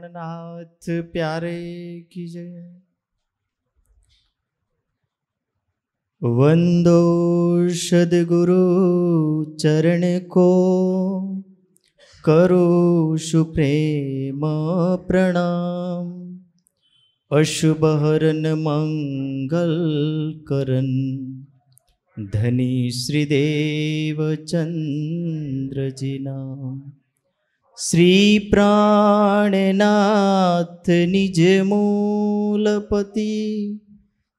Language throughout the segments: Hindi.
प्राणनाथ प्यारे की जय। वंदो सदगुरु चरण को, करो सुप्रेम प्रणाम। अशुभ हरन मंगल करन धनी श्रीदेव चंद्र जी नाम। श्री प्राणनाथ निज मूलपति,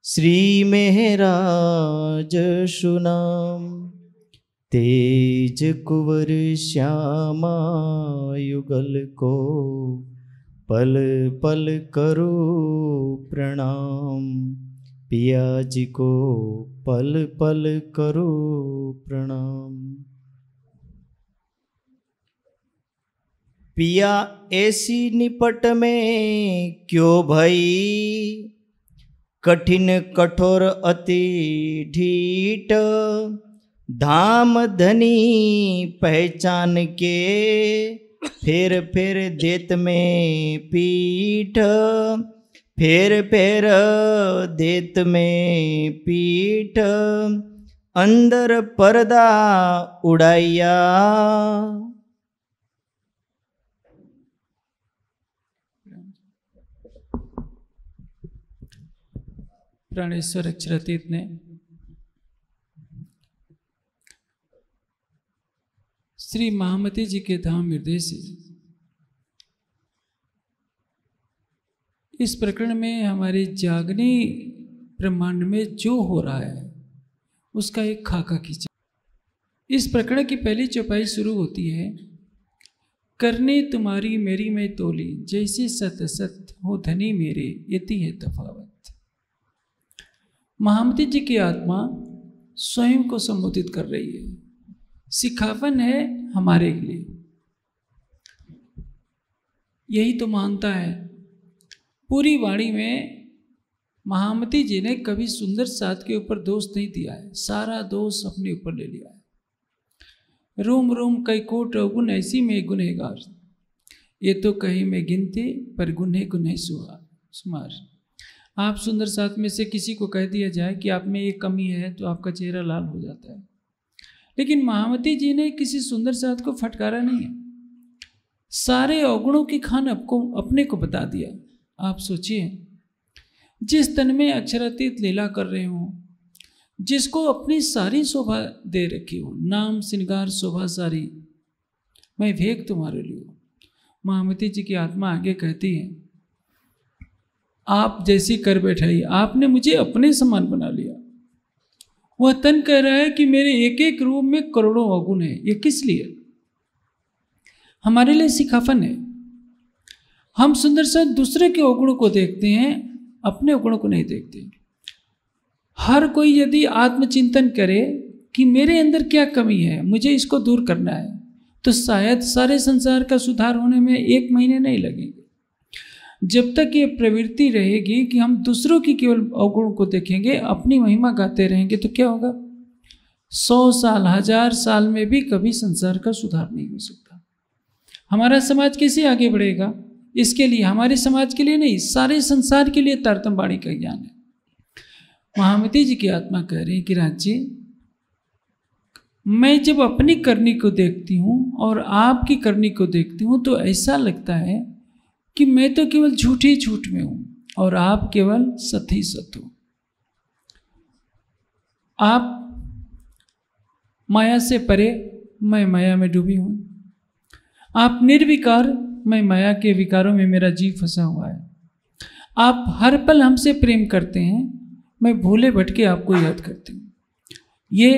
श्री मेहराज सुनाम। तेज कुवर श्यामा युगल को पल पल करो प्रणाम। पिया जी को पल पल करो प्रणाम। पिया ऐसी निपट में क्यों भई? कठिन कठोर अति ढीठ, धाम धनी पहचान के, फिर फिर देत में पीठ, फिर फिर देत में पीठ, अंदर पर्दा उड़ाइया। प्राणेश्वर अक्षरातीत ने श्री महामती जी के धाम से। इस प्रकरण में हमारे जागनी ब्रह्मांड में जो हो रहा है, उसका एक खाका खींचा। इस प्रकरण की पहली चौपाई शुरू होती है, करने तुम्हारी मेरी में तोली, जैसे सत सत हो धनी मेरे यति है तफावत। महामती जी की आत्मा स्वयं को संबोधित कर रही है। सिखावन है हमारे लिए। यही तो मानता है। पूरी वाणी में महामती जी ने कभी सुंदर साथ के ऊपर दोष नहीं दिया है। सारा दोष अपने ऊपर ले लिया है। रोम रोम, कई कोट गुण, ऐसी में गुनहगार। ये तो कहीं में गिनती, पर गुन्हे गुन्हे सुहा सुमार। आप सुंदर साथ में से किसी को कह दिया जाए कि आप में ये कमी है तो आपका चेहरा लाल हो जाता है। लेकिन महामती जी ने किसी सुंदर साथ को फटकारा नहीं है। सारे अवगुणों की खान आपको, अपने को बता दिया। आप सोचिए, जिस तन में अक्षरातीत लीला कर रहे हो, जिसको अपनी सारी शोभा दे रखी हो, नाम श्रृंगार शोभा सारी, मैं भेग तुम्हारे लिए महामती जी की आत्मा आगे कहती है आप जैसी कर बैठाई, आपने मुझे अपने समान बना लिया। वह तन कह रहा है कि मेरे एक एक रूप में करोड़ों अवगुण है, ये किस लिए? हमारे लिए सिखाफन है। हम सुंदर सा दूसरे के अवगुण को देखते हैं, अपने अवगुण को नहीं देखते। हर कोई यदि आत्मचिंतन करे कि मेरे अंदर क्या कमी है, मुझे इसको दूर करना है तो शायद सारे संसार का सुधार होने में एक महीने नहीं लगेंगे। जब तक ये प्रवृत्ति रहेगी कि हम दूसरों की केवल अवगुण को देखेंगे, अपनी महिमा गाते रहेंगे तो क्या होगा? सौ साल, हज़ार साल में भी कभी संसार का सुधार नहीं हो सकता। हमारा समाज कैसे आगे बढ़ेगा? इसके लिए, हमारे समाज के लिए नहीं, सारे संसार के लिए तारतम बाणी का ज्ञान है। महामती जी की आत्मा कह रही है कि राज्य मैं जब अपनी करनी को देखती हूँ और आपकी करनी को देखती हूँ तो ऐसा लगता है कि मैं तो केवल झूठ ही झूठ में हूँ और आप केवल सत ही सत हो। आप माया से परे, मैं माया में डूबी हूँ। आप निर्विकार, मैं माया के विकारों में मेरा जीव फंसा हुआ है। आप हर पल हमसे प्रेम करते हैं, मैं भूले भटके आपको याद करती हूँ। ये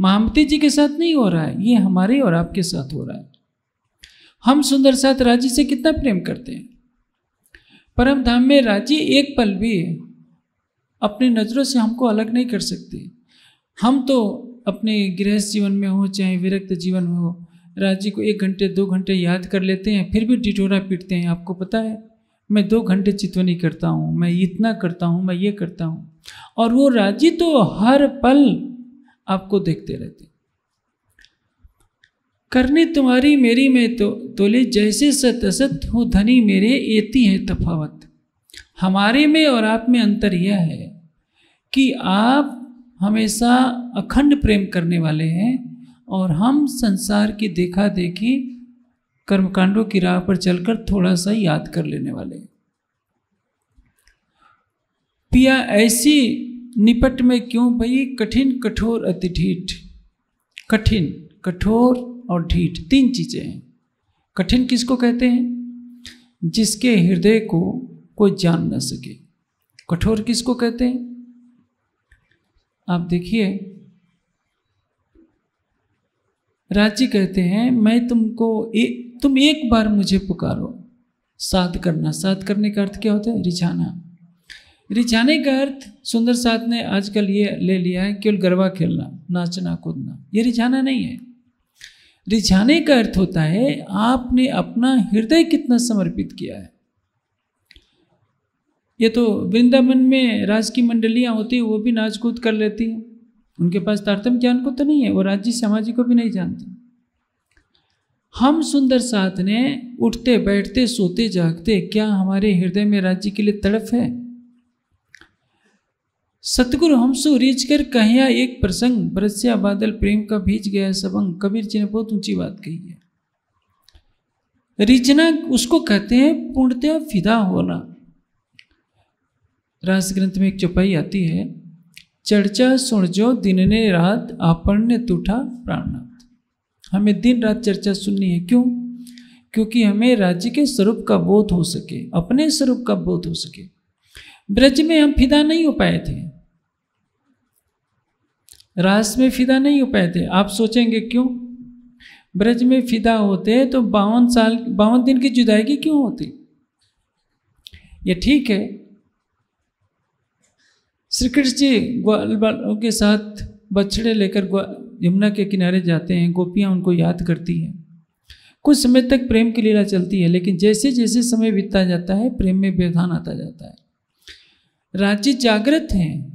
महामती जी के साथ नहीं हो रहा है, ये हमारे और आपके साथ हो रहा है। हम सुंदर साथ राज़ी से कितना प्रेम करते हैं। परम धाम में राज़ी एक पल भी अपनी नज़रों से हमको अलग नहीं कर सकते। हम तो अपने गृहस्थ जीवन में हो, चाहे विरक्त जीवन में हो राज़ी को एक घंटे, दो घंटे याद कर लेते हैं, फिर भी टिटोरा पीटते हैं। आपको पता है, मैं दो घंटे चितवनी करता हूँ, मैं इतना करता हूँ, मैं ये करता हूँ। और वो राज़ी तो हर पल आपको देखते रहते करनी तुम्हारी मेरी में तो तोले जैसे सत असत हो धनी मेरे एती है तफावत। हमारे में और आप में अंतर यह है कि आप हमेशा अखंड प्रेम करने वाले हैं और हम संसार की देखा देखी कर्मकांडों की राह पर चलकर थोड़ा सा याद कर लेने वाले पिया ऐसी निपट में क्यों भई? कठिन कठोर अति ढीठ कठिन कठोर और ढीठ तीन चीज़ें हैं। कठिन किसको कहते हैं? जिसके हृदय को कोई जान न सके। कठोर किसको कहते हैं? आप देखिए। राज़ी कहते हैं मैं तुमको ए, तुम एक बार मुझे पुकारो। साध करना। साध करने का अर्थ क्या होता है? रिझाना। रिझाने का अर्थ सुंदर साथ ने आजकल ये ले लिया है केवल गरबा खेलना नाचना कूदना। ये रिझाना नहीं है। रिझाने का अर्थ होता है, आपने अपना हृदय कितना समर्पित किया है? ये तो वृंदावन में राज की मंडलियाँ होती है, वो भी नाच कूद कर लेती हैं। उनके पास तारतम ज्ञान को तो नहीं है, वो राज्य समाजी को भी नहीं जानती। हम सुंदर साथ ने उठते, बैठते, सोते, जागते, क्या हमारे हृदय में राज्य के लिए तड़फ है? सतगुरु हमसो रीच कर कहिया एक प्रसंग, बरसिया बादल प्रेम का भीज गया सबंग, कबीर जी ने बहुत ऊँची बात कही है। रिचना उसको कहते हैं पूर्णतया फिदा होना। रास ग्रंथ में एक चौपाई आती है, चर्चा सुन जो दिन ने रात, आपन ने तूठा प्राणनाथ। हमें दिन रात चर्चा सुननी है क्यों? क्योंकि हमें राज्य के स्वरूप का बोध हो सके, अपने स्वरूप का बोध हो सके। ब्रज में हम फिदा नहीं हो पाए थे। रास में फिदा नहीं हो पाए थे। आप सोचेंगे क्यों? ब्रज में फिदा होते तो बावन साल, बावन दिन की जुदाई क्यों होती? ये ठीक है। श्री कृष्ण जी ग्वाल बालों के साथ बछड़े लेकर यमुना के किनारे जाते हैं। गोपियाँ उनको याद करती हैं। कुछ समय तक प्रेम की लीला चलती है, लेकिन जैसे जैसे समय बीतता जाता है, प्रेम में व्यवधान आता जाता है। राज्य जागृत हैं।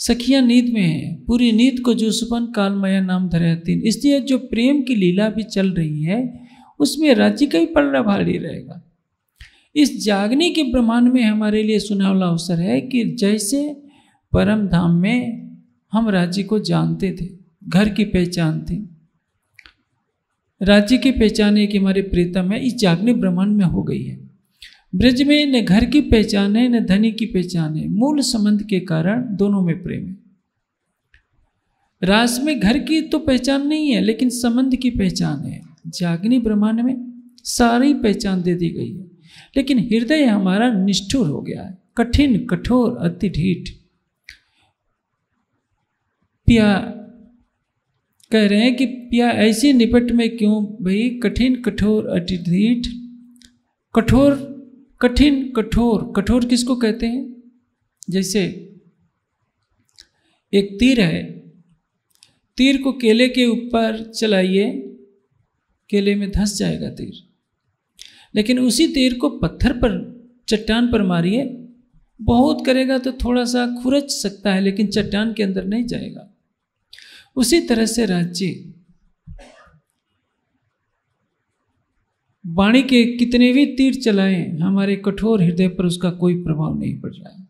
सखियाँ नींद में हैं। पूरी नींद को जो सुपन कालमया नाम धरे तीन इसलिए जो प्रेम की लीला भी चल रही है, उसमें राज्य का ही पलड़ा भारी रहेगा। इस जागने के ब्रह्मांड में हमारे लिए सुनावला अवसर है कि जैसे परम धाम में हम राज्य को जानते थे, घर की पहचान थी। राज्य की पहचान है कि हमारे प्रीतम है, इस जागने ब्रह्मांड में हो गई है। ब्रज में न घर की पहचान है, न धनी की पहचान है। मूल संबंध के कारण दोनों में प्रेम है। रास में घर की तो पहचान नहीं है, लेकिन संबंध की पहचान है। जागनी ब्रह्मांड में सारी पहचान दे दी गई है। लेकिन हृदय हमारा निष्ठुर हो गया है। कठिन, कठोर, अति ढीठ। पिया कह रहे हैं कि पिया ऐसी निपट में क्यों? भाई कठिन, कठोर, अति ढीठ। कठोर कठिन, कठोर। कठोर किसको कहते हैं? जैसे, एक तीर है। तीर को केले के ऊपर चलाइए, केले में धंस जाएगा तीर। लेकिन उसी तीर को पत्थर पर, चट्टान पर मारिए, बहुत करेगा तो थोड़ा सा खुरच सकता है, लेकिन चट्टान के अंदर नहीं जाएगा। उसी तरह से राज्य वाणी के कितने भी तीर चलाएँ, हमारे कठोर हृदय पर उसका कोई प्रभाव नहीं पड़ रहा है।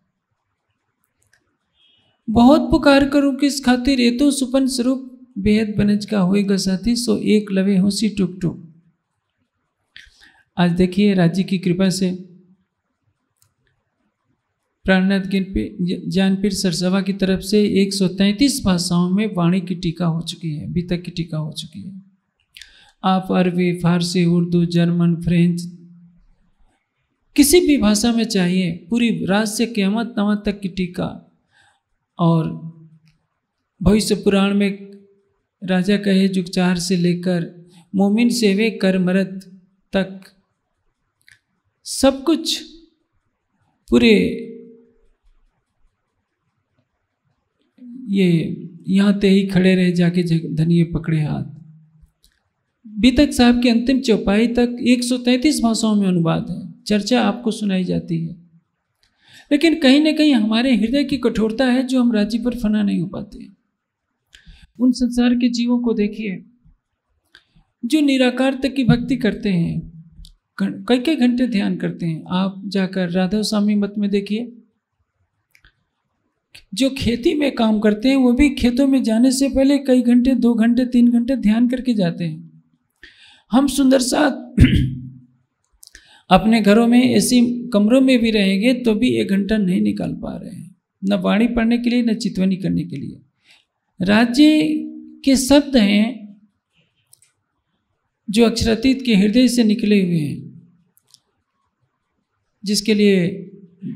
बहुत पुकार करूँ किस खातिर ये तो सुपन स्वरूप बेहद बनज का होएगा, साथी, सो एक लवे होसी टुक टुक। आज देखिए राज्य की कृपा से प्राणनाथ ज्ञानपीठ सरसभा की तरफ़ से 133 भाषाओं में वाणी की टीका हो चुकी है, बीतक की टीका हो चुकी है। आप अरबी, फारसी, उर्दू, जर्मन, फ्रेंच, किसी भी भाषा में चाहिए, पूरी रात से क्यामत नमत तक की टीका। और भविष्य पुराण में राजा कहे जुगचार से लेकर मोमिन सेवे कर मरत तक, सब कुछ पूरे ये यहाँ ते ही खड़े रहे, जाके धनिए पकड़े हाथ। बीतक साहब की अंतिम चौपाई तक 133 भाषाओं में अनुवाद है। चर्चा आपको सुनाई जाती है। लेकिन कहीं ना कहीं हमारे हृदय की कठोरता है जो हम राज्य पर फना नहीं हो पाते। उन संसार के जीवों को देखिए। जो निराकार तक की भक्ति करते हैं कई कई घंटे ध्यान करते हैं। आप जाकर राधा स्वामी मत में देखिए। जो खेती में काम करते हैं, वो भी खेतों में जाने से पहले कई घंटे, दो घंटे, तीन घंटे ध्यान करके जाते हैं। हम सुंदर साथ अपने घरों में, ऐसी कमरों में भी रहेंगे तो भी एक घंटा नहीं निकाल पा रहे हैं। न वाणी पढ़ने के लिए, न चितवनी करने के लिए। राज्य के शब्द हैं जो अक्षरातीत के हृदय से निकले हुए हैं, जिसके लिए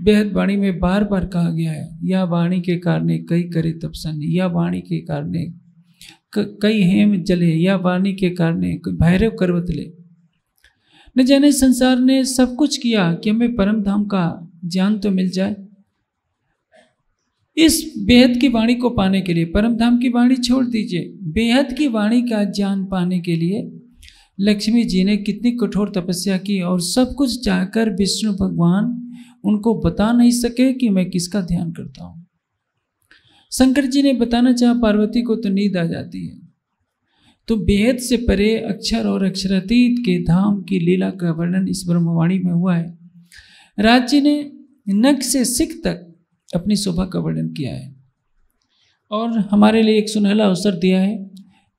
बेहद वाणी में बार बार कहा गया है, या वाणी के कारण कई करे तपसन या वाणी के कारण कई हेम जले या वाणी के कारण भैरव करवत ले। न जाने संसार ने सब कुछ किया कि हमें परम धाम का ज्ञान तो मिल जाए। इस बेहद की वाणी को पाने के लिए, परम धाम की वाणी छोड़ दीजिए। बेहद की वाणी का ज्ञान पाने के लिए, लक्ष्मी जी ने कितनी कठोर तपस्या की और सब कुछ चाहकर विष्णु भगवान उनको बता नहीं सके कि मैं किसका ध्यान करता हूँ। शंकर जी ने बताना चाहा, पार्वती को तो नींद आ जाती है। तो बेहद से परे अक्षर और अक्षरातीत के धाम की लीला का वर्णन इस ब्रह्मवाणी में हुआ है। राज जी ने नख से सिख तक अपनी शोभा का वर्णन किया है। और हमारे लिए एक सुनहला अवसर दिया है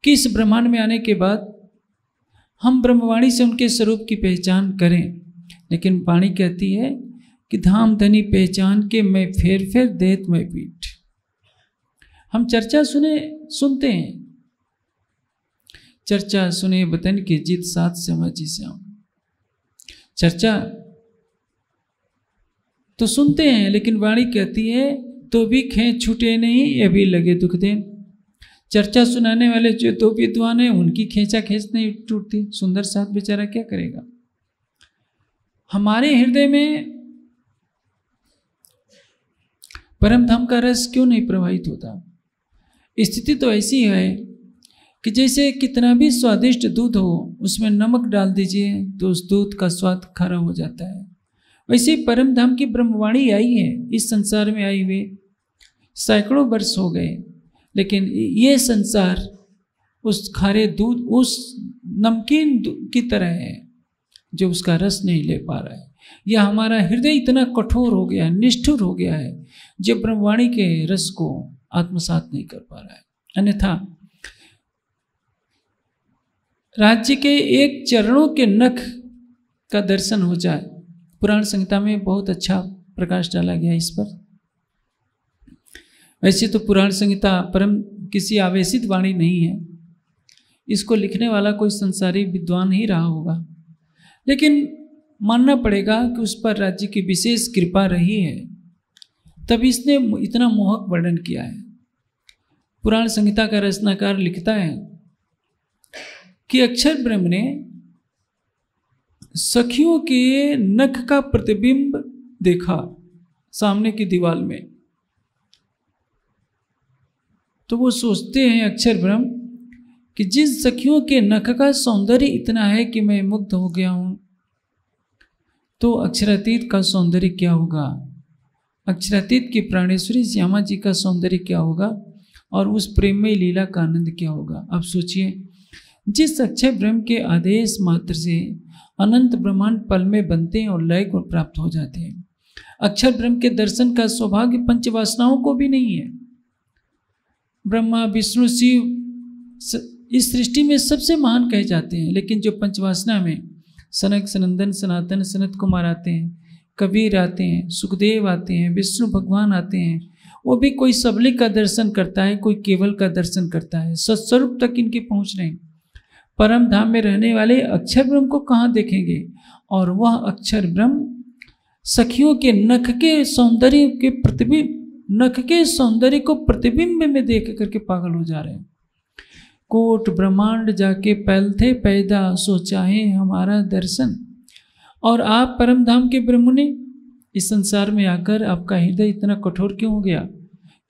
कि इस ब्रह्मांड में आने के बाद हम ब्रह्मवाणी से उनके स्वरूप की पहचान करें। लेकिन वाणी कहती है कि धाम धनी पहचान के मैं फेर फेर देत मैं पीठ। हम चर्चा सुने, सुनते हैं। चर्चा सुने बतन के जीत साथ समझी श्याम। चर्चा तो सुनते हैं, लेकिन वाणी कहती है तो भी खेच छूटे नहीं, ये भी लगे दुख दे। चर्चा सुनाने वाले जो दो विद्वान हैं, उनकी खेचा खेच नहीं टूटती। सुंदर साथ बेचारा क्या करेगा? हमारे हृदय में परम धाम का रस क्यों नहीं प्रवाहित होता? स्थिति तो ऐसी है कि जैसे कितना भी स्वादिष्ट दूध हो, उसमें नमक डाल दीजिए तो उस दूध का स्वाद खरा हो जाता है। वैसे परम धाम की ब्रह्मवाणी आई है, इस संसार में आई हुई सैकड़ों वर्ष हो गए, लेकिन ये संसार, उस खारे दूध, उस नमकीन की तरह है, जो उसका रस नहीं ले पा रहा है। या हमारा हृदय इतना कठोर हो गया है निष्ठुर हो गया है, जो ब्रह्मवाणी के रस को आत्मसात नहीं कर पा रहा है। अन्यथा, राज्य के एक चरणों के नख का दर्शन हो जाए। पुराण संहिता में बहुत अच्छा प्रकाश डाला गया इस पर। वैसे तो पुराण संहिता परम किसी आवेशित वाणी नहीं है। इसको लिखने वाला कोई संसारी विद्वान ही रहा होगा। लेकिन मानना पड़ेगा कि उस पर राज्य की विशेष कृपा रही है। तब इसने इतना मोहक वर्णन किया है। पुराण संहिता का रचनाकार लिखता है कि अक्षर ब्रह्म ने सखियों के नख का प्रतिबिंब देखा सामने की दीवार में। तो वो सोचते हैं अक्षर ब्रह्म कि जिस सखियों के नख का सौंदर्य इतना है कि मैं मुग्ध हो गया हूँ तो अक्षरातीत का सौंदर्य क्या होगा? अक्षरातीत की प्राणेश्वरी श्यामा जी का सौंदर्य क्या होगा? और उस प्रेम में लीला का आनंद क्या होगा? अब सोचिए। जिस अक्षय ब्रह्म के आदेश मात्र से अनंत ब्रह्मांड पल में बनते हैं और लय को प्राप्त हो जाते हैं। अक्षर ब्रह्म के दर्शन का सौभाग्य पंचवासनाओं को भी नहीं है। ब्रह्मा, विष्णु, शिव इस सृष्टि में सबसे महान कहे जाते हैं। लेकिन जो पंचवासना में सनक, सनंदन, सनातन, सनत कुमार आते हैं कबीर आते हैं, सुखदेव आते हैं, विष्णु भगवान आते हैं, वो भी कोई सबली का दर्शन करता है, कोई केवल का दर्शन करता है, सत्स्वरूप तक इनके पहुँच रहे हैं। परम धाम में रहने वाले अक्षर ब्रह्म को कहाँ देखेंगे? और वह अक्षर ब्रह्म सखियों के नख के सौंदर्य के प्रतिबिंब नख के सौंदर्य को प्रतिबिंब में देख करके पागल हो जा रहे हैं। कोट ब्रह्मांड जाके पैलथे पैदा, सो चाहे हमारा दर्शन। और आप परम धाम के ब्रह्म ने इस संसार में आकर आपका हृदय इतना कठोर क्यों हो गया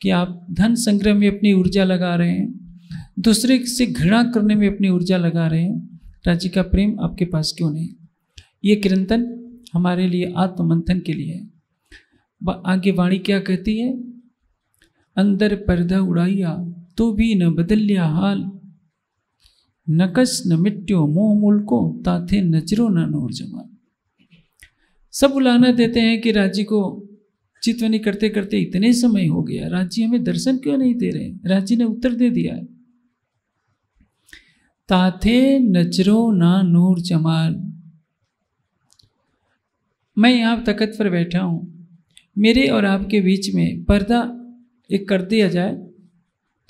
कि आप धन संग्रह में अपनी ऊर्जा लगा रहे हैं? दूसरे से घृणा करने में अपनी ऊर्जा लगा रहे हैं? राज्य का प्रेम आपके पास क्यों नहीं? ये किरंतन हमारे लिए आत्ममंथन के लिए है। आगे वाणी क्या कहती है? अंदर पर्दा उड़ाइया तो भी न बदल लिया हाल नकस न मिट्यो मोह मुल्को ताथे नज़रों न नूर जमा सब बुलाना देते हैं कि राज्य को चितवनी करते करते इतने समय हो गया। राज्य हमें दर्शन क्यों नहीं दे रहे? राज्य ने उत्तर दे दिया है। ताथे नजरो ना नूर जमाल। मैं यहाँ तकत पर बैठा हूँ। मेरे और आपके बीच में पर्दा एक कर दिया जाए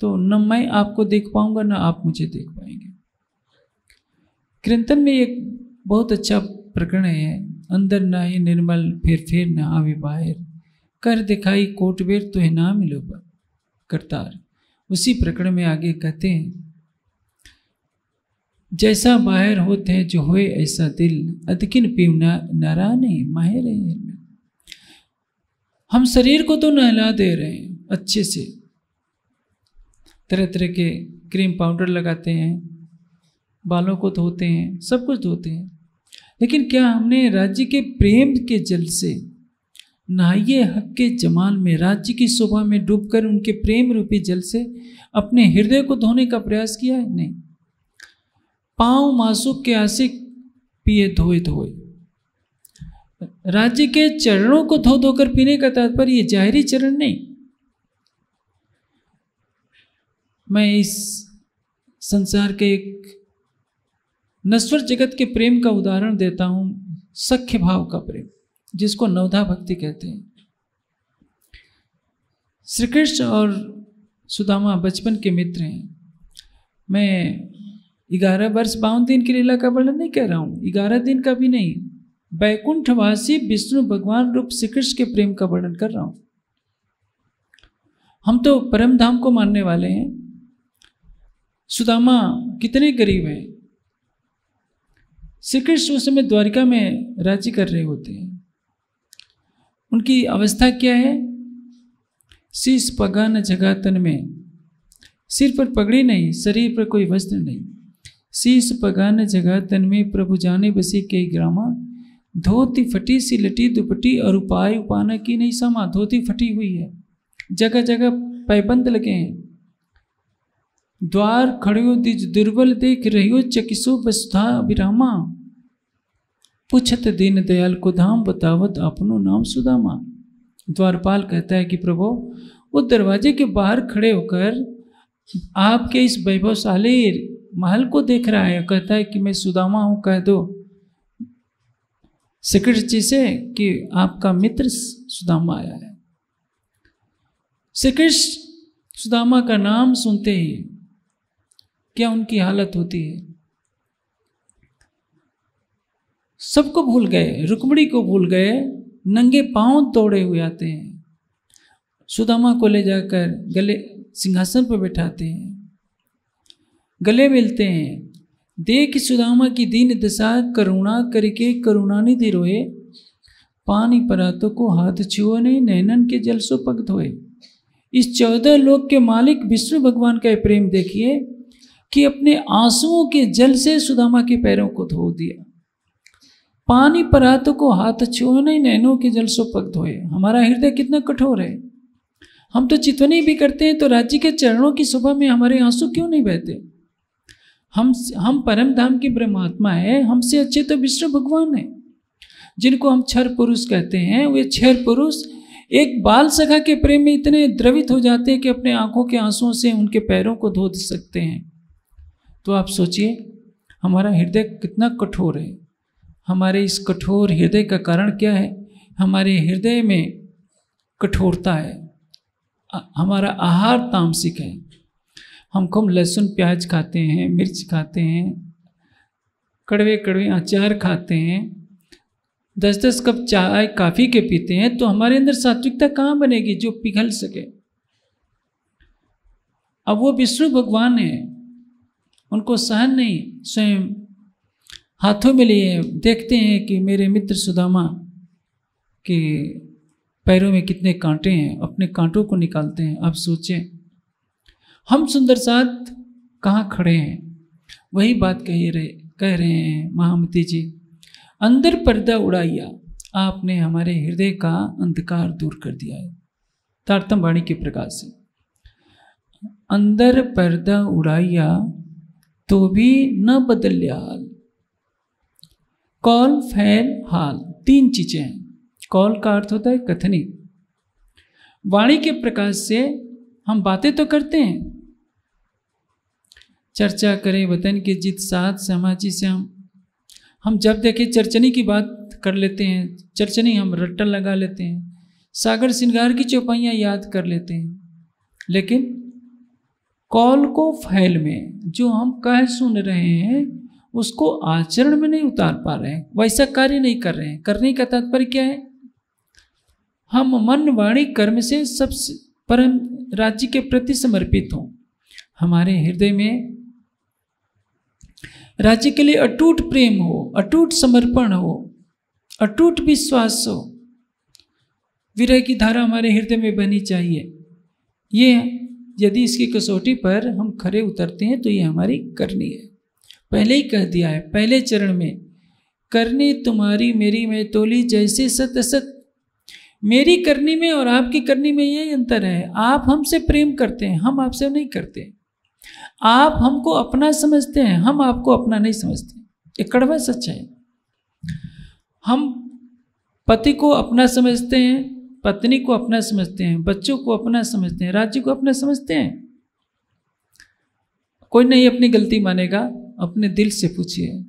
तो न मैं आपको देख पाऊँगा, न आप मुझे देख पाएँगे। कृंतन में एक बहुत अच्छा प्रकरण है। अंदर ना ही निर्मल फिर फिर न आवे बाहर। कर दिखाई कोटबेर तो है ना मिलो पर करतार, उसी प्रकरण में आगे कहते हैं, जैसा बाहर होते हैं, जो होए ऐसा दिल। अदकिन पीव नारा नहीं माहिर है। हम शरीर को तो नहला दे रहे हैं, अच्छे से। तरह तरह के क्रीम पाउडर लगाते हैं, बालों को धोते हैं, सब कुछ धोते हैं। लेकिन क्या हमने राज्य के प्रेम के जल से, नहाइए हक के जमाल में, राज्य की शोभा में डूबकर उनके प्रेम रूपी जल से अपने हृदय को धोने का प्रयास किया है? नहीं। पाँव मासूक के आशिक पिए धोए धोए। राज्य के चरणों को धो धोकर पीने का तात्पर्य ये जाहिरी चरण नहीं। मैं इस संसार के एक नश्वर जगत के प्रेम का उदाहरण देता हूँ, सख्य भाव का प्रेम, जिसको नवधा भक्ति कहते हैं। श्री कृष्ण और सुदामा बचपन के मित्र हैं। मैं ग्यारह वर्ष बावन दिन की लीला का वर्णन नहीं कह रहा हूँ, ग्यारह दिन का भी नहीं बैकुंठवासी विष्णु भगवान रूप श्री कृष्ण के प्रेम का वर्णन कर रहा हूँ। हम तो परम धाम को मानने वाले हैं। सुदामा कितने गरीब हैं श्री कृष्ण उस समय द्वारिका में राज्य कर रहे होते हैं। उनकी अवस्था क्या है? शीश पगान जगह तन में। सिर पर पगड़ी नहीं, शरीर पर कोई वस्त्र नहीं। शीश पगान जगह तन में, प्रभु जाने बसी के ग्रामा। धोती फटी सी लटी दुपटी, और उपाय उपाना की नहीं समा। धोती फटी हुई है। जगह जगह पैबंद लगे हैं। द्वार खड़ियो दिज दुर्बल देख रहियो चकिसो बसुधा विरामा पूछत दीन दयाल को धाम बतावत अपनो नाम सुदामा। द्वारपाल कहता है कि प्रभु वो दरवाजे के बाहर खड़े होकर आपके इस वैभवशाली महल को देख रहा है। कहता है कि मैं सुदामा हूँ, कह दो। श्रीकृष्ण जी से कि आपका मित्र सुदामा आया है। श्रीकृष्ण सुदामा का नाम सुनते ही क्या उनकी हालत होती है? सबको भूल गए, रुकमणी को भूल गए, नंगे पाँव तोड़े हुए आते हैं। सुदामा को ले जाकर गले, सिंहासन पर बैठाते हैं। गले मिलते हैं। देख सुदामा की दीन दशा, करुणा करके करुणानिधि रोए। पानी परातों को हाथ छुओ नहीं नैनन के जल सो पग धोए। इस चौदह लोक के मालिक विष्णु भगवान का प्रेम देखिए। कि अपने आंसुओं के जल से सुदामा के पैरों को धो दिया। पानी परातों को हाथ छुओ नहीं नैनों के जल सो पग धोए। हमारा हृदय कितना कठोर है। हम तो चितवनी भी करते हैं तो राज्य के चरणों की सुबह में हमारे आँसू क्यों नहीं बहते? हम हम परम धाम की ब्रह्मात्मा है, हमसे अच्छे तो विष्णु भगवान है। जिनको हम छर पुरुष कहते हैं, वे छर पुरुष एक बाल सखा के प्रेम में इतने द्रवित हो जाते हैं कि अपने आँखों के आंसुओं से उनके पैरों को धो सकते हैं। तो आप सोचिए, हमारा हृदय कितना कठोर है। हमारे इस कठोर हृदय का कारण क्या है? हमारे हृदय में कठोरता है। हमारा आहार तामसिक है। हम खूब लहसुन, प्याज खाते हैं, मिर्च खाते हैं, कड़वे कड़वे अचार खाते हैं। दस दस कप चाय, काफ़ी के पीते हैं तो हमारे अंदर सात्विकता कहाँ बनेगी जो पिघल सके? अब वो विष्णु भगवान है। उनको सहन नहीं, स्वयं हाथों में लिए देखते हैं कि मेरे मित्र सुदामा के पैरों में कितने कांटे हैं, अपने कांटों को निकालते हैं। अब सोचें, हम सुंदर साथ कहाँ खड़े हैं? वही बात कही रहे, कह रहे हैं महामती जी, अंदर पर्दा उड़ाइया, आपने हमारे हृदय का अंधकार दूर कर दिया है। तारतम वाणी के प्रकाश से, अंदर पर्दा उड़ाइया तो भी न बदल हाल कौल, फैल, हाल, तीन चीज़ें हैं। कौल का अर्थ होता है कथनी। वाणी के प्रकाश से हम बातें तो करते हैं। चर्चा करें, वतन के जित साथ समाजी से हम। हम जब देखें चर्चनी की बात कर लेते हैं, चर्चनी हम रट्टा लगा लेते हैं, सागर श्रृंगार की चौपाइयाँ याद कर लेते हैं। लेकिन कौल को फैल में जो हम कह सुन रहे हैं, उसको आचरण में नहीं उतार पा रहे हैं, वैसा कार्य नहीं कर रहे हैं। करने का तात्पर्य क्या है? हम मन वाणी कर्म से सबसे परम राज्य के प्रति समर्पित हों। हमारे हृदय में राज्य के लिए अटूट प्रेम हो, अटूट समर्पण हो, अटूट विश्वास हो, विरह की धारा हमारे हृदय में बनी चाहिए। ये यदि इसकी कसौटी पर हम खरे उतरते हैं तो ये हमारी करनी है। पहले ही कह दिया है, पहले चरण में, करनी तुम्हारी मेरी में तोली जैसे सत असत। मेरी करनी में और आपकी करनी में यही अंतर है, आप हमसे प्रेम करते हैं, हम आपसे नहीं करते। आप हमको अपना समझते हैं, हम आपको अपना नहीं समझते। ये कड़वा सच है। हम पति को अपना समझते हैं पत्नी को अपना समझते हैं, बच्चों को अपना समझते हैं, राज्य को अपना समझते हैं। कोई नहीं अपनी गलती मानेगा, अपने दिल से पूछिए,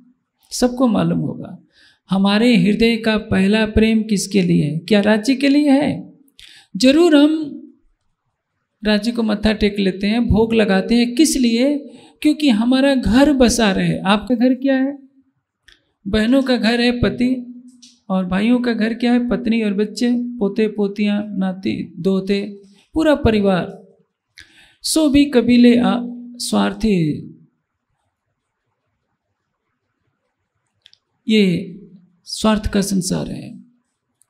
सबको मालूम होगा। हमारे हृदय का पहला प्रेम किसके लिए है? क्या राज्य के लिए है? ज़रूर हम राज्य को मत्था टेक लेते हैं, भोग लगाते हैं। किस लिए? क्योंकि हमारा घर बसा रहे। आपका घर क्या है? बहनों का घर है, पति। और भाइयों का घर क्या है? पत्नी और बच्चे, पोते, पोतियाँ, नाती, दोते, पूरा परिवार। सो भी कबीले आ स्वार्थी। ये स्वार्थ का संसार है,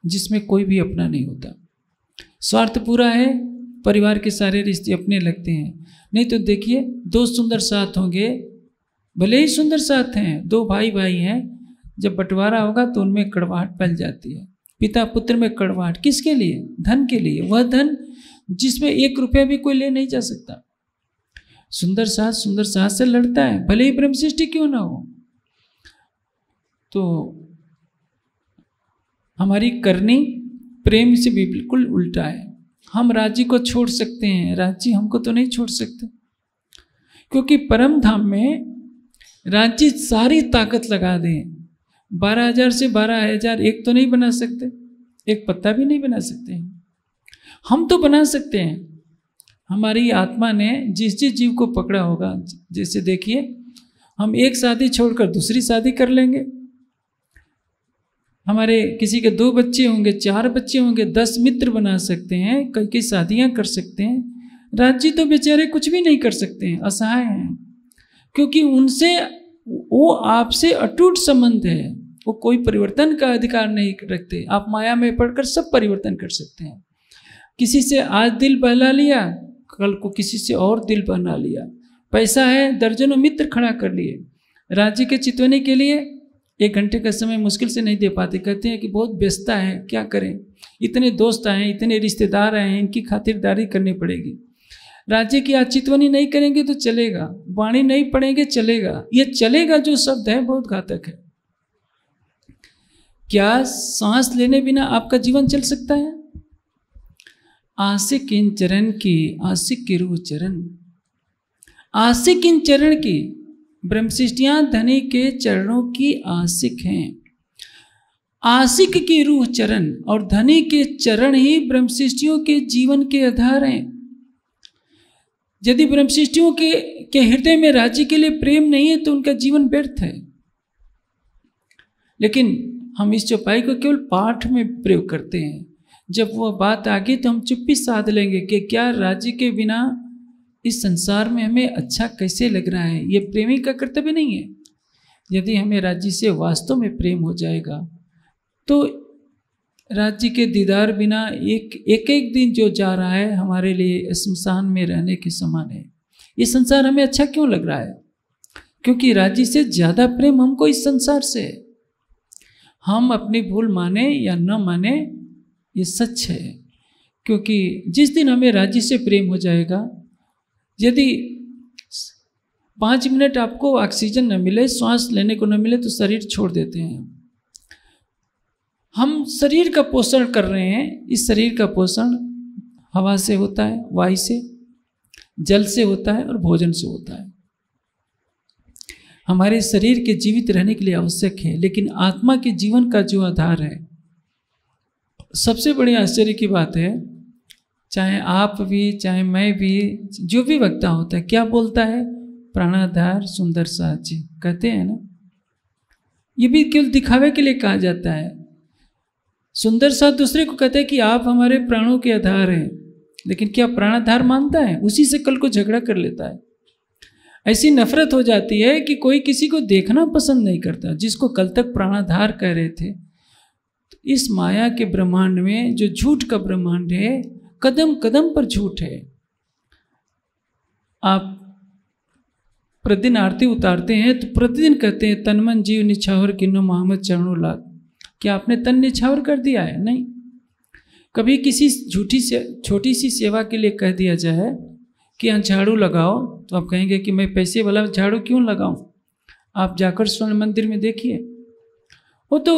जिसमें कोई भी अपना नहीं होता। स्वार्थ पूरा है, परिवार के सारे रिश्ते अपने लगते हैं। नहीं तो देखिए, दो सुंदर साथ होंगे, भले ही सुंदर साथ हैं, दो भाई भाई हैं जब बंटवारा होगा तो उनमें कड़वाहट फैल जाती है। पिता पुत्र में कड़वाहट किसके लिए? धन के लिए। वह धन जिसमें एक रुपया भी कोई ले नहीं जा सकता। सुंदर साथ सुंदर साथ से लड़ता है, भले ही ब्रह्म सृष्टि क्यों ना हो। तो हमारी करनी प्रेम से भी बिल्कुल उल्टा है। हम राज्य को छोड़ सकते हैं राज्य हमको तो नहीं छोड़ सकते। क्योंकि परम धाम में राज्य सारी ताकत लगा दें। बारह हज़ार से बारह हज़ार, एक तो नहीं बना सकते, एक पत्ता भी नहीं बना सकते हैं। हम तो बना सकते हैं। हमारी आत्मा ने जिस जिस जीव को पकड़ा होगा, जैसे देखिए, हम एक शादी छोड़कर दूसरी शादी कर लेंगे। हमारे किसी के दो बच्चे होंगे, चार बच्चे होंगे, दस मित्र बना सकते हैं, कई कई शादियाँ कर सकते हैं। राज्य तो बेचारे कुछ भी नहीं कर सकते हैं, असहाय हैं। क्योंकि उनसे वो आपसे अटूट संबंध है। वो कोई परिवर्तन का अधिकार नहीं रखते। आप माया में पढ़कर सब परिवर्तन कर सकते हैं। किसी से आज दिल बहला लिया, कल को किसी से और दिल बहला लिया। पैसा है, दर्जनों मित्र खड़ा कर लिए। राज्य के चितवने के लिए एक घंटे का समय मुश्किल से नहीं दे पाते। कहते हैं कि बहुत व्यस्तता है, क्या करें? इतने दोस्त आए इतने रिश्तेदार आए इनकी खातिरदारी करनी पड़ेगी। राज्य की आचितवनी नहीं करेंगे तो चलेगा, वाणी नहीं पढ़ेंगे चलेगा। ये चलेगा जो शब्द है, बहुत घातक है। क्या सांस लेने बिना आपका जीवन चल सकता है? आशिक इन चरण की, आशिक की रूह चरण। आशिक इन चरण की, ब्रह्मशिष्टियाँ धनी के चरणों की आशिक हैं। आशिक की रूह चरण और धनी के चरण ही ब्रह्मशिष्टियों के जीवन के आधार हैं। यदि ब्रह्मशिष्टियों के के हृदय में राज्य के लिए प्रेम नहीं है तो उनका जीवन व्यर्थ है। लेकिन हम इस चौपाई को केवल पाठ में प्रयोग करते हैं। जब वह बात आ गई तो हम चुप्पी साध लेंगे कि क्या राज्य के बिना इस संसार में हमें अच्छा कैसे लग रहा है? ये प्रेमी का कर्तव्य नहीं है। यदि हमें राज्य से वास्तव में प्रेम हो जाएगा तो राज्य के दीदार बिना एक एक एक दिन जो जा रहा है, हमारे लिए शमशान में रहने के समान है। ये संसार हमें अच्छा क्यों लग रहा है? क्योंकि राज्य से ज़्यादा प्रेम हमको इस संसार से है। हम अपनी भूल माने या न माने, ये सच है। क्योंकि जिस दिन हमें राज्य से प्रेम हो जाएगा, यदि पाँच मिनट आपको ऑक्सीजन न मिले, श्वास लेने को न मिले तो शरीर छोड़ देते हैं। हम शरीर का पोषण कर रहे हैं, इस शरीर का पोषण हवा से होता है, वायु से, जल से होता है और भोजन से होता है। हमारे शरीर के जीवित रहने के लिए आवश्यक है, लेकिन आत्मा के जीवन का जो आधार है, सबसे बड़ी आश्चर्य की बात है, चाहे आप भी, चाहे मैं भी, जो भी वक्ता होता है, क्या बोलता है? प्राणाधार सुंदर जी कहते हैं ना? ये भी केवल दिखावे के लिए कहा जाता है सुंदर साथ दूसरे को कहते हैं कि आप हमारे प्राणों के आधार हैं। लेकिन क्या प्राणाधार मानता है? उसी से कल को झगड़ा कर लेता है। ऐसी नफरत हो जाती है कि कोई किसी को देखना पसंद नहीं करता, जिसको कल तक प्राणाधार कह रहे थे। तो इस माया के ब्रह्मांड में जो झूठ का ब्रह्मांड है, कदम कदम पर झूठ है। आप प्रतिदिन आरती उतारते हैं तो प्रतिदिन कहते हैं, तनमन जीव निछावर किन्नो मोहम्मद चरणों लाद क्या आपने तन निछावर कर दिया है? नहीं। कभी किसी झूठी से, छोटी सी सेवा के लिए कह दिया जाए कि यहाँ झाड़ू लगाओ तो आप कहेंगे कि मैं पैसे वाला झाड़ू क्यों लगाऊँ? आप जाकर स्वर्ण मंदिर में देखिए। वो तो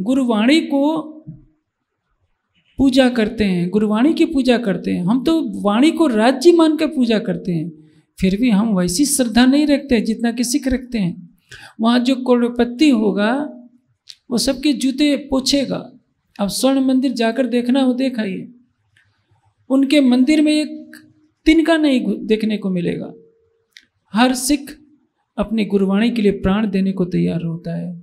गुरुवाणी को पूजा करते हैं, गुरुवाणी की पूजा करते हैं। हम तो वाणी को राज्य मान कर पूजा करते हैं। फिर भी हम वैसी श्रद्धा नहीं रखते जितना कि सिख रखते हैं। वहाँ जो करोड़पति होगा वो सबके जूते पोछेगा। अब स्वर्ण मंदिर जाकर देखना हो देखाइए उनके मंदिर में एक तिनका नहीं देखने को मिलेगा। हर सिख अपनी गुरुवाणी के लिए प्राण देने को तैयार होता है।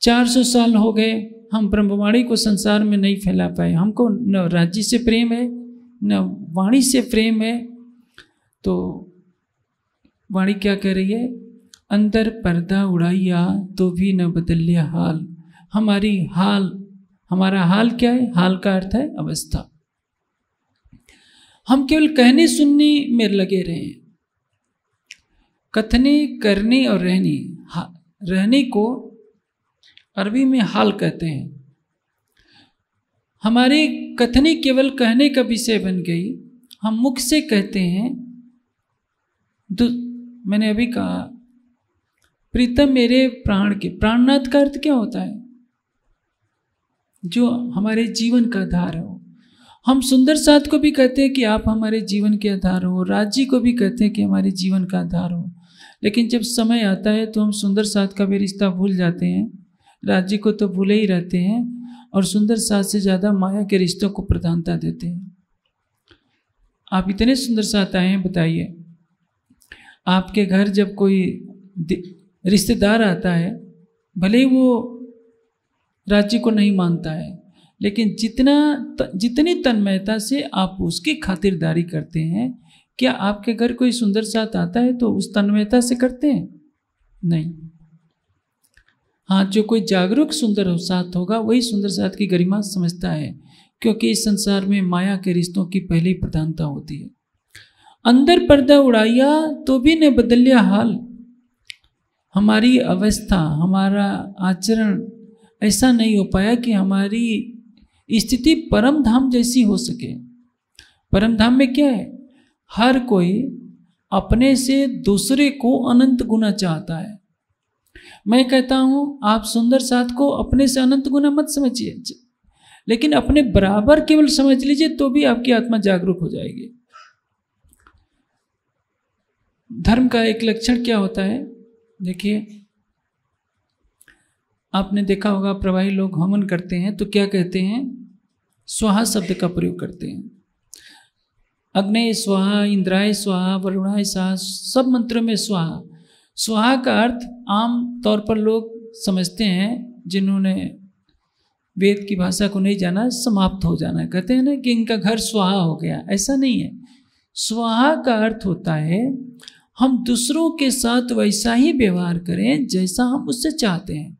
400 साल हो गए, हम ब्रह्मवाणी को संसार में नहीं फैला पाए। हमको न राज्य से प्रेम है, न वाणी से प्रेम है। तो वाणी क्या कह रही है? अंदर पर्दा उड़ाइया तो भी न बदल लिया हाल। हमारी हाल, हमारा हाल क्या है? हाल का अर्थ है अवस्था। हम केवल कहने सुनने में लगे रहे। कथने, करने और रहने रहने को अरबी में हाल कहते हैं। हमारी कथनी केवल कहने का विषय बन गई। हम मुख से कहते हैं मैंने अभी कहा, प्रीतम मेरे प्राण के, प्राणनाथ का अर्थ क्या होता है? जो हमारे जीवन का आधार हो। हम सुंदर साथ को भी कहते हैं कि आप हमारे जीवन के आधार हो राज्य को भी कहते हैं कि हमारे जीवन का आधार हो। लेकिन जब समय आता है तो हम सुंदर साथ का भी रिश्ता भूल जाते हैं। राज्य को तो भूले ही रहते हैं, और सुंदर साथ से ज़्यादा माया के रिश्तों को प्रधानता देते हैं। आप इतने सुंदर साथ आए हैं, बताइए। आपके घर जब कोई रिश्तेदार आता है, भले ही वो राज्य को नहीं मानता है। लेकिन जितना त, जितनी तन्मयता से आप उसकी खातिरदारी करते हैं क्या आपके घर कोई सुंदर साथ आता है तो उस तन्मयता से करते हैं? नहीं। हाँ जो कोई जागरूक सुंदर साथ होगा वही सुंदर साथ की गरिमा समझता है क्योंकि इस संसार में माया के रिश्तों की पहली प्रधानता होती है। अंदर पर्दा उड़ाइया तो भी ने बदल लिया हाल। हमारी अवस्था हमारा आचरण ऐसा नहीं हो पाया कि हमारी स्थिति परम धाम जैसी हो सके। परम धाम में क्या है? हर कोई अपने से दूसरे को अनंत गुना चाहता है। मैं कहता हूँ, आप सुंदर साथ को अपने से अनंत गुना मत समझिए। लेकिन अपने बराबर केवल समझ लीजिए तो भी आपकी आत्मा जागरूक हो जाएगी। धर्म का एक लक्षण क्या होता है? देखिए आपने देखा होगा, प्रवाही लोग हवन करते हैं तो क्या कहते हैं? स्वाहा शब्द का प्रयोग करते हैं। अग्नय स्वाहा, इंद्राय स्वाहा, वरुणाय स्वाहा, सब मंत्रों में स्वाहा। स्वाहा का अर्थ आम तौर पर लोग समझते हैं, जिन्होंने वेद की भाषा को नहीं जाना, समाप्त हो जाना। कहते हैं ना कि इनका घर स्वाहा हो गया, ऐसा नहीं है। स्वाहा का अर्थ होता है, हम दूसरों के साथ वैसा ही व्यवहार करें जैसा हम उससे चाहते हैं।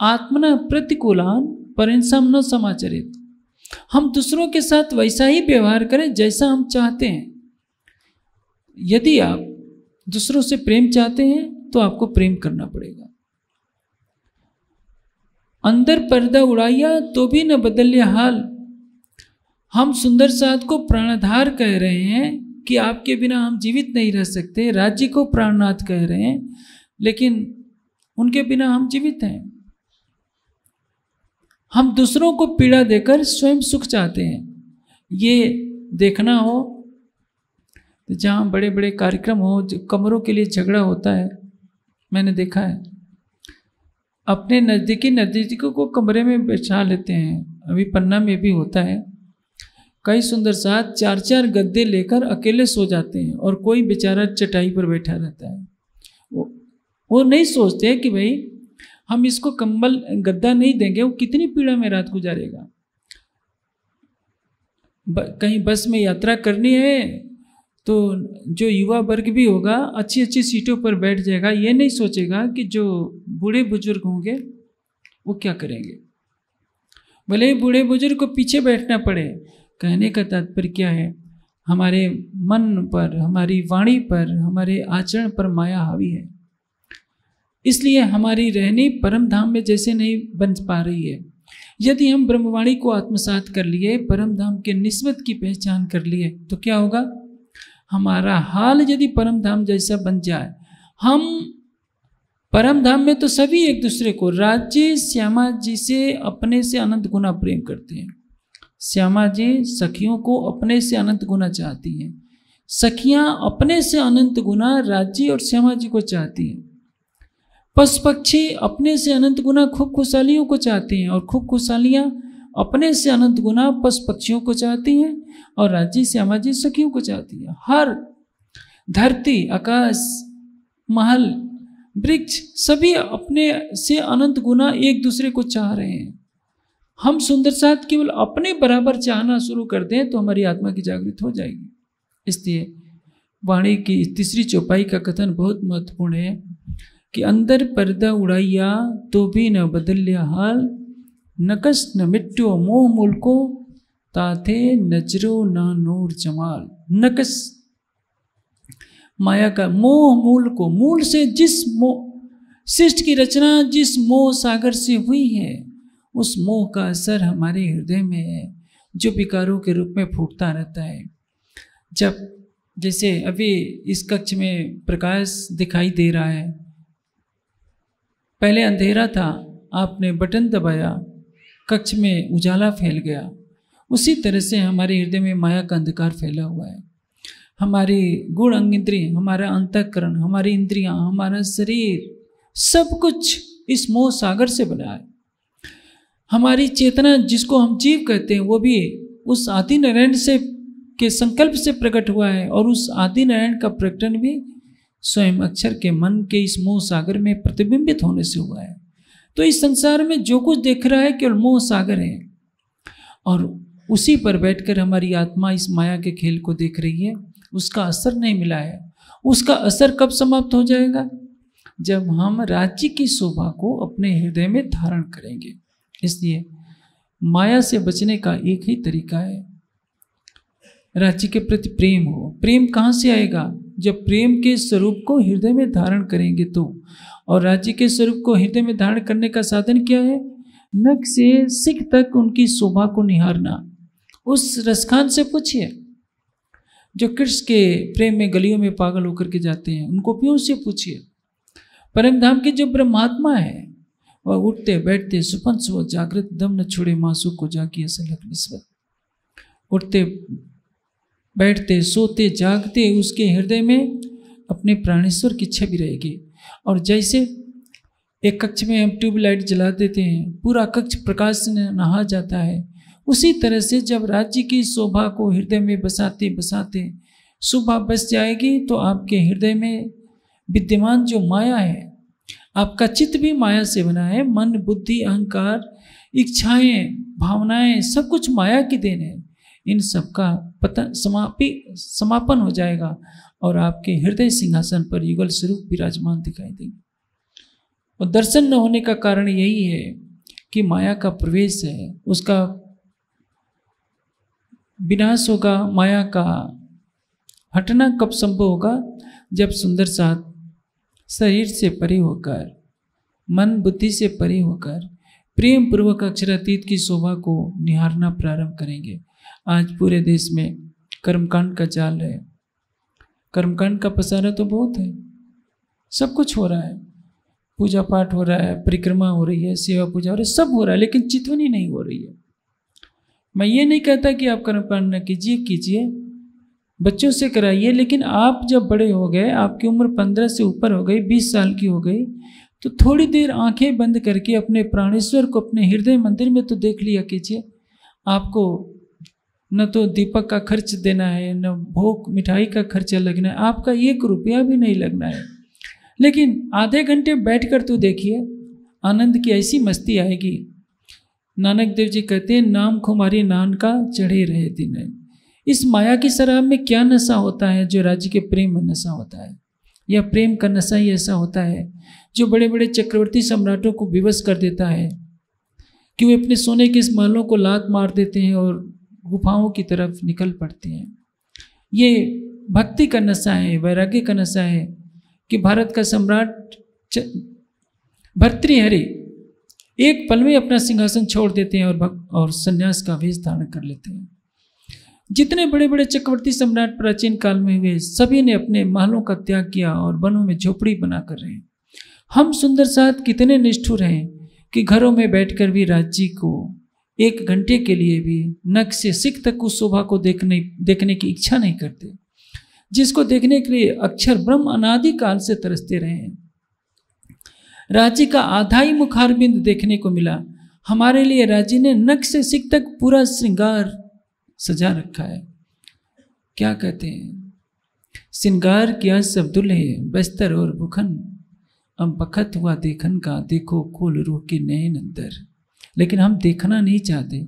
आत्मना प्रतिकूलान परिंसम न समाचरित। हम दूसरों के साथ वैसा ही व्यवहार करें जैसा हम चाहते हैं। यदि आप दूसरों से प्रेम चाहते हैं तो आपको प्रेम करना पड़ेगा। अंदर पर्दा उड़ाइया तो भी न बदल हाल। हम सुंदर साथ को प्राणाधार कह रहे हैं कि आपके बिना हम जीवित नहीं रह सकते, राज्य को प्राणनाथ कह रहे हैं, लेकिन उनके बिना हम जीवित हैं। हम दूसरों को पीड़ा देकर स्वयं सुख चाहते हैं। ये देखना हो तो जहाँ बड़े बड़े कार्यक्रम हो कमरों के लिए झगड़ा होता है, मैंने देखा है। अपने नज़दीकी नज़दीकों को कमरे में बैठा लेते हैं। अभी पन्ना में भी होता है। कई सुंदर साथ चार चार गद्दे लेकर अकेले सो जाते हैं और कोई बेचारा चटाई पर बैठा रहता है। वो वो नहीं सोचते कि भाई हम इसको कंबल गद्दा नहीं देंगे, वो कितनी पीड़ा में रात गुजारेगा? कहीं बस में यात्रा करनी है तो जो युवा वर्ग भी होगा अच्छी अच्छी सीटों पर बैठ जाएगा, ये नहीं सोचेगा कि जो बूढ़े बुज़ुर्ग होंगे, वो क्या करेंगे? भले ही बूढ़े बुज़ुर्ग को पीछे बैठना पड़े, कहने का तात्पर्य क्या है? हमारे मन पर, हमारी वाणी पर, हमारे आचरण पर माया हावी है। इसलिए हमारी रहनी परम धाम में जैसे नहीं बन पा रही है। यदि हम ब्रह्मवाणी को आत्मसात कर लिए, परम धाम के निस्बत की पहचान कर लिए तो क्या होगा? हमारा हाल यदि परम धाम जैसा बन जाए, हम परम धाम में तो सभी एक दूसरे को राज्य श्यामा जी से अपने से अनंत गुना प्रेम करते हैं। श्यामा जी सखियों को अपने से अनंत गुना चाहती हैं। सखियाँ अपने से अनंत गुना राज्य और श्यामा जी को चाहती हैं। पशु पक्षी अपने से अनंत गुना खूब खुशहालियों को चाहते हैं और खूब खुशहालियाँ अपने से अनंत गुना पशु पक्षियों को चाहती हैं और राज्य जी सखियों को चाहती है। हर धरती, आकाश, महल, वृक्ष सभी अपने से अनंत गुना एक दूसरे को चाह रहे हैं। हम सुंदर साथ केवल अपने बराबर चाहना शुरू कर दें तो हमारी आत्मा की जागृत हो जाएगी। इसलिए वाणी की तीसरी चौपाई का कथन बहुत महत्वपूर्ण है। कि अंदर पर्दा उड़ाइया तो भी न बदल्या हाल। नकस न मिट्टो मोह मूल को ताथे नजरो न नूर जमाल। नकस। माया का मोह मूल को मूल से जिस मोह सृष्टि की रचना जिस मोह सागर से हुई है, उस मोह का असर हमारे हृदय में है, जो विकारों के रूप में फूटता रहता है। जब, जैसे अभी इस कक्ष में प्रकाश दिखाई दे रहा है पहले अंधेरा था, आपने बटन दबाया, कक्ष में उजाला फैल गया। उसी तरह से हमारे हृदय में माया का अंधकार फैला हुआ है। हमारी गुण अंग इंद्रिय हमारा अंतकरण, हमारी इंद्रियाँ, हमारा शरीर, सब कुछ इस मोह सागर से बना है। हमारी चेतना जिसको हम जीव कहते हैं, वो भी उस आदि नारायण से, के संकल्प से प्रकट हुआ है और उस आदि नारायण का प्रकटन भी स्वयं अक्षर के मन के इस मोह सागर में प्रतिबिंबित होने से हुआ है। तो इस संसार में जो कुछ देख रहा है केवल मोह सागर है। और उसी पर बैठकर हमारी आत्मा इस माया के खेल को देख रही है। उसका असर नहीं मिला है। उसका असर कब समाप्त हो जाएगा? जब हम राज्य की शोभा को अपने हृदय में धारण करेंगे। इसलिए माया से बचने का एक ही तरीका है। राज्य के प्रति प्रेम हो। प्रेम कहाँ से आएगा? जब प्रेम के स्वरूप को हृदय में धारण करेंगे तो। और राज्य के स्वरूप को हृदय में धारण करने का साधन क्या है? नख से सिख तक उनकी शोभा को निहारना। उस रसखान से पूछिए। जो कृष्ण के प्रेम में गलियों में पागल होकर के जाते हैं, उनको भी से पूछिए। परम धाम के जो ब्रह्मात्मा है, वह उठते, बैठते सुपन सुबह जागृत, दम न छोड़े, मासू को जाकी असलक निस्बत उठते बैठते, सोते, जागते उसके हृदय में अपने प्राणेश्वर की छवि रहेगी। और जैसे एक कक्ष में हम ट्यूबलाइट जला देते हैं, पूरा कक्ष प्रकाश से नहा जाता है। उसी तरह से जब राज्य की शोभा को हृदय में बसाते बसाते शोभा बस जाएगी तो आपके हृदय में विद्यमान जो माया है, आपका चित्त भी माया से बना है। मन, बुद्धि, अहंकार, इच्छाएँ, भावनाएँ, सब कुछ माया की देन है। इन सब का पतन समापि, समापन हो जाएगा और आपके हृदय सिंहासन पर युगल स्वरूप विराजमान दिखाई देंगे। और दर्शन न होने का कारण यही है कि माया का प्रवेश है, उसका विनाश होगा, माया का हटना कब संभव होगा? जब सुंदर साथ शरीर से परे होकर, मन बुद्धि से परे होकर, प्रेम पूर्वक अक्षरातीत की शोभा को निहारना प्रारंभ करेंगे। आज पूरे देश में कर्मकांड का जाल है। कर्मकांड का पसारा तो बहुत है। सब कुछ हो रहा है। पूजा पाठ हो रहा है, परिक्रमा हो रही है सेवा पूजा हो रही है, सब हो रहा है, लेकिन चितवनी नहीं हो रही है। मैं ये नहीं कहता कि आप कर्मकांड न कीजिए कीजिए। बच्चों से कराइए, लेकिन आप जब बड़े हो गए, आपकी उम्र पंद्रह से ऊपर हो गई, बीस साल की हो गई तो थोड़ी देर आँखें बंद करके अपने प्राणेश्वर को अपने हृदय मंदिर में तो देख लिया कीजिए। आपको न तो दीपक का खर्च देना है, न भोग, मिठाई का खर्चा लगना है। आपका एक रुपया भी नहीं लगना है। लेकिन आधे घंटे बैठकर तो देखिए, आनंद की ऐसी मस्ती आएगी। नानक देव जी कहते हैं, नाम खुमारी नान का चढ़े रहे दिन है। इस माया की शराब में क्या नशा होता है जो राज्य के प्रेम में नशा होता है? या प्रेम का नशा ही ऐसा होता है जो बड़े बड़े चक्रवर्ती सम्राटों को विवश कर देता है? कि वे अपने सोने के इस महलों को लात मार देते हैं और गुफाओं की तरफ़ निकल पड़ते हैं। ये भक्ति का नशा है, वैराग्य का नशा है कि भारत का सम्राट भर्तृहरि एक पल में अपना सिंहासन छोड़ देते हैं और भक्त और संन्यास का वेश धारण कर लेते हैं। जितने बड़े बड़े चक्रवर्ती सम्राट प्राचीन काल में हुए, सभी ने अपने महलों का त्याग किया और वनों में झोपड़ी बना कर रहे। हम सुंदर साथ कितने निष्ठुर हैं कि घरों में बैठकर भी राज्य को एक घंटे के लिए भी नक से सिख तक उस शोभा को देखने देखने की इच्छा नहीं करते, जिसको देखने के लिए अक्षर ब्रह्म अनादि काल से तरसते रहे हैं। राज्य का आधा ही मुखारबिंद देखने को मिला। हमारे लिए राज्य ने नक से सिख तक पूरा श्रृंगार सजा रखा है। क्या कहते हैं? श्रृंगार किया सब दुल्हे बस्तर और बुखन अब बखत हुआ देखन का, देखो खोल रूह के नयन अंदर। लेकिन हम देखना नहीं चाहते।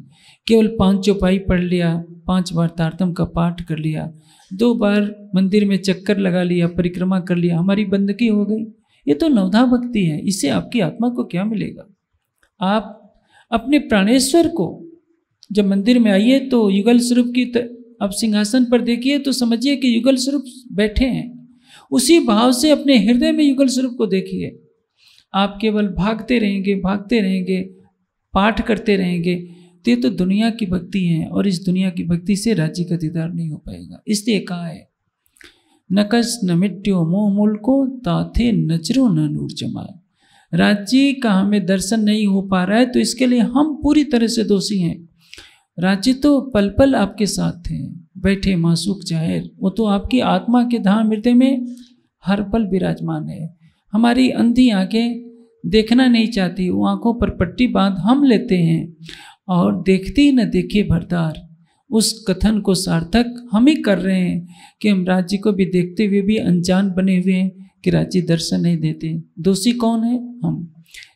केवल पाँच चौपाई पढ़ लिया, पाँच बार तारतम का पाठ कर लिया, दो बार मंदिर में चक्कर लगा लिया, परिक्रमा कर लिया, हमारी बंदगी हो गई। ये तो नवधा भक्ति है, इससे आपकी आत्मा को क्या मिलेगा? आप अपने प्राणेश्वर को जब मंदिर में आइए तो युगल स्वरूप की अब सिंहासन पर देखिए तो समझिए कि युगल स्वरूप बैठे हैं। उसी भाव से अपने हृदय में युगल स्वरूप को देखिए। आप केवल भागते रहेंगे भागते रहेंगे पाठ करते रहेंगे तो ये तो दुनिया की भक्ति है और इस दुनिया की भक्ति से राज्य का दीदार नहीं हो पाएगा। इसलिए कहा है, नकस न मिट्यो मोह मूल को, ताथे नजरो न नूर जमा राज्य का हमें दर्शन नहीं हो पा रहा है तो इसके लिए हम पूरी तरह से दोषी हैं। राज्य तो पल पल आपके साथ थे बैठे मासूक ज़ाहिर, वो तो आपकी आत्मा के धाम हृदय में हर पल विराजमान है। हमारी अंधी आँखें देखना नहीं चाहती। वो आँखों पर पट्टी बाँध हम लेते हैं और देखते न देखे भरदार। उस कथन को सार्थक हम ही कर रहे हैं कि हम राज्य को भी देखते हुए भी अनजान बने हुए हैं कि राज्य दर्शन नहीं देते। दोषी कौन है? हम।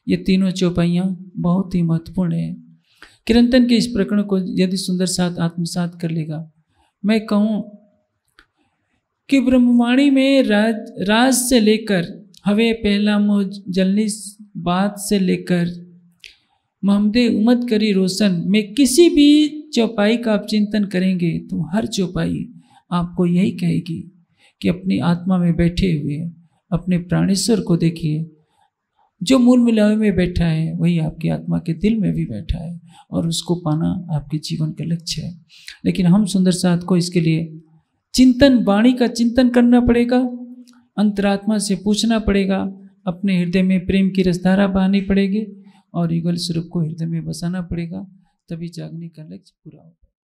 ये तीनों चौपाइयाँ बहुत ही महत्वपूर्ण है। किरंतन के इस प्रकरण को यदि सुंदर साथ आत्मसात कर लेगा। मैं कहूँ कि ब्रह्मवाणी में राज राज से लेकर हवे पहला मोह जलनी बात से लेकर मोहम्मद उमद करी रोशन में किसी भी चौपाई का आप चिंतन करेंगे तो हर चौपाई आपको यही कहेगी कि अपनी आत्मा में बैठे हुए, अपने प्राणेश्वर को देखिए। जो मूल मिलावे में बैठा है, वही आपकी आत्मा के दिल में भी बैठा है और उसको पाना आपके जीवन का लक्ष्य है। लेकिन हम सुंदर साथ को इसके लिए चिंतन, वाणी का चिंतन करना पड़ेगा, अंतरात्मा से पूछना पड़ेगा अपने हृदय में प्रेम की रसधारा बहानी पड़ेगी और युगल स्वरूप को हृदय में बसाना पड़ेगा, तभी जागने का लक्ष्य पूरा होगा।